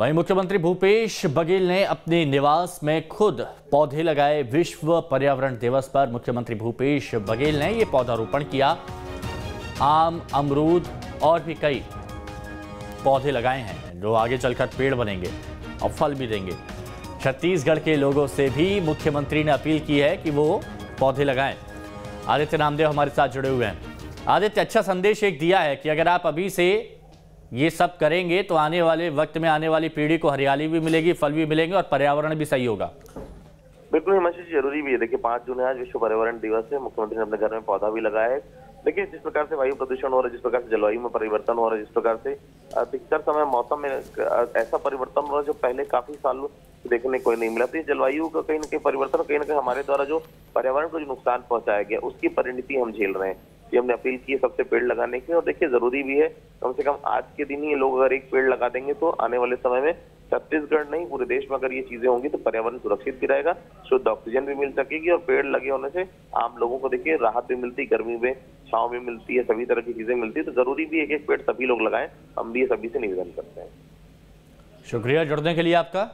वहीं मुख्यमंत्री भूपेश बघेल ने अपने निवास में खुद पौधे लगाए विश्व पर्यावरण दिवस पर। मुख्यमंत्री भूपेश बघेल ने ये पौधारोपण किया। आम, अमरूद और भी कई पौधे लगाए हैं, जो आगे चलकर पेड़ बनेंगे और फल भी देंगे। छत्तीसगढ़ के लोगों से भी मुख्यमंत्री ने अपील की है कि वो पौधे लगाएँ। आदित्य नामदेव हमारे साथ जुड़े हुए हैं। आदित्य अच्छा संदेश एक दिया है कि अगर आप अभी से ये सब करेंगे तो आने वाले वक्त में आने वाली पीढ़ी को हरियाली भी मिलेगी, फल भी मिलेंगे और पर्यावरण भी सही होगा। बिल्कुल हिमांशु जी, ज़रूरी भी है। देखिए, पाँच जून है, आज विश्व पर्यावरण दिवस है। मुख्यमंत्री ने अपने घर में पौधा भी लगाया है। देखिए, जिस प्रकार से वायु प्रदूषण हो रहा है, जिस प्रकार से जलवायु में परिवर्तन हो रहा है, जिस प्रकार से अधिकतर समय, मौसम में ऐसा परिवर्तन हो रहा है जो पहले काफ़ी साल देखने को नहीं मिला। तो जलवायु का कहीं ना कहीं परिवर्तन, कहीं ना कहीं हमारे द्वारा जो पर्यावरण को जो नुकसान पहुँचाया गया, उसकी परिणति हम झेल रहे हैं। ये हमने अपील की है सबसे पेड़ लगाने की, और देखिए ज़रूरी भी है, कम से कम आज के दिन ही लोग अगर एक पेड़ लगा देंगे तो आने वाले समय में छत्तीसगढ़ नहीं, पूरे देश में अगर ये चीज़ें होंगी तो पर्यावरण सुरक्षित भी रहेगा, शुद्ध ऑक्सीजन भी मिल सकेगी, और पेड़ लगे होने से आम लोगों को देखिए राहत भी मिलती, गर्मी में छाव भी मिलती है, सभी तरह की चीज़ें मिलती है तो ज़रूरी भी एक एक पेड़ सभी लोग लगाएँ, हम भी ये सभी से निवेदन करते हैं। शुक्रिया, जुड़ने के लिए आपका।